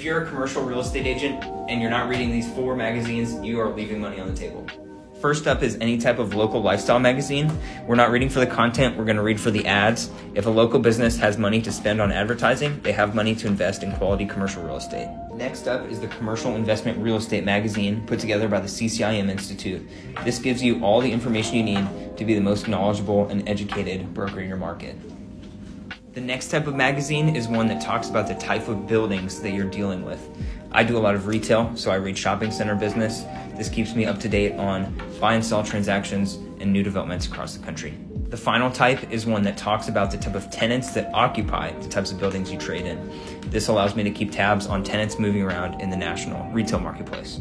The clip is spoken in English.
If you're a commercial real estate agent and you're not reading these four magazines, you are leaving money on the table. First up is any type of local lifestyle magazine. We're not reading for the content, we're going to read for the ads. If a local business has money to spend on advertising, they have money to invest in quality commercial real estate. Next up is the Commercial Investment Real Estate magazine put together by the CCIM Institute. This gives you all the information you need to be the most knowledgeable and educated broker in your market. The next type of magazine is one that talks about the type of buildings that you're dealing with. I do a lot of retail, so I read shopping center business. This keeps me up to date on buy and sell transactions and new developments across the country. The final type is one that talks about the type of tenants that occupy the types of buildings you trade in. This allows me to keep tabs on tenants moving around in the national retail marketplace.